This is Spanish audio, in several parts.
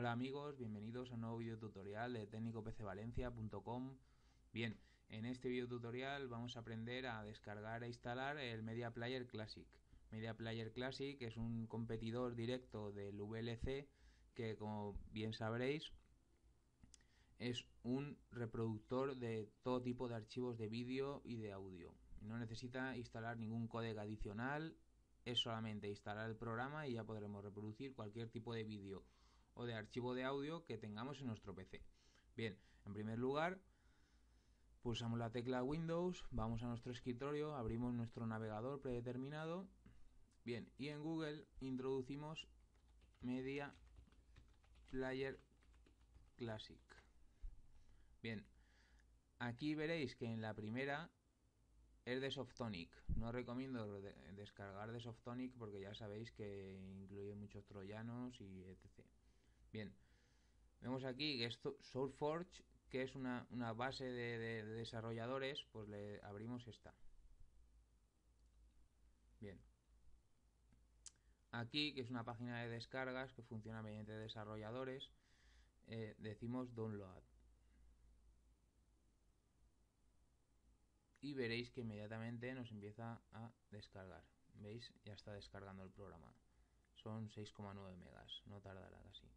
Hola amigos, bienvenidos a un nuevo video tutorial de técnicopcvalencia.com Bien, en este video tutorial vamos a aprender a descargar e instalar el Media Player Classic. Media Player Classic es un competidor directo del VLC que como bien sabréis es un reproductor de todo tipo de archivos de vídeo y de audio. No necesita instalar ningún códec adicional, es solamente instalar el programa y ya podremos reproducir cualquier tipo de vídeo o de archivo de audio que tengamos en nuestro PC. Bien, en primer lugar, pulsamos la tecla Windows, vamos a nuestro escritorio, abrimos nuestro navegador predeterminado. Bien, y en Google introducimos Media Player Classic. Bien, aquí veréis que en la primera es de Softonic. No recomiendo descargar de Softonic porque ya sabéis que incluye muchos troyanos y etc. Bien, vemos aquí que esto SourceForge, que es una, base de, desarrolladores, pues le abrimos esta. Bien. Aquí, que es una página de descargas que funciona mediante desarrolladores, eh, decimos download. Y veréis que inmediatamente nos empieza a descargar. ¿Veis? Ya está descargando el programa. Son 6,9 megas, no tardará casi.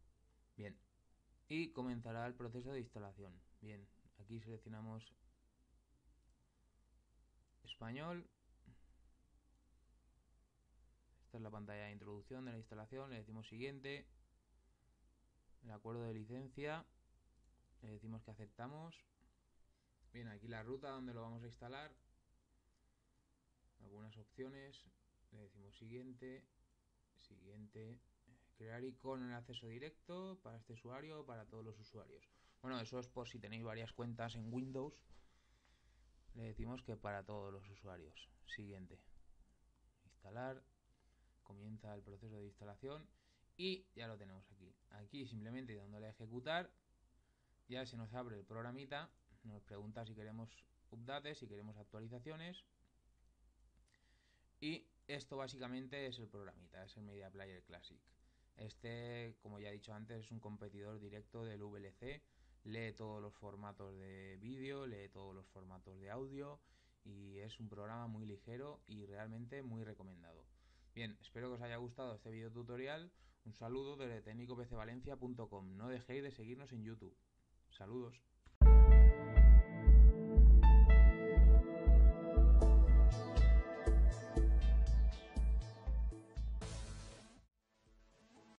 Y comenzará el proceso de instalación. Bien, aquí seleccionamos español. Esta es la pantalla de introducción de la instalación. Le decimos siguiente. El acuerdo de licencia. Le decimos que aceptamos. Bien, aquí la ruta donde lo vamos a instalar. Algunas opciones. Le decimos siguiente. Siguiente crear icono en acceso directo para este usuario o para todos los usuarios. Bueno, eso es por si tenéis varias cuentas en Windows. Le decimos que para todos los usuarios. Siguiente. Instalar. Comienza el proceso de instalación. Y ya lo tenemos aquí. Aquí simplemente dándole a ejecutar. Ya se nos abre el programita. Nos pregunta si queremos updates, si queremos actualizaciones. Y esto básicamente es el programita, es el Media Player Classic. Este, como ya he dicho antes, es un competidor directo del VLC. Lee todos los formatos de vídeo, lee todos los formatos de audio y es un programa muy ligero y realmente muy recomendado. Bien, espero que os haya gustado este video tutorial. Un saludo desde técnicopcvalencia.com. No dejéis de seguirnos en YouTube. Saludos.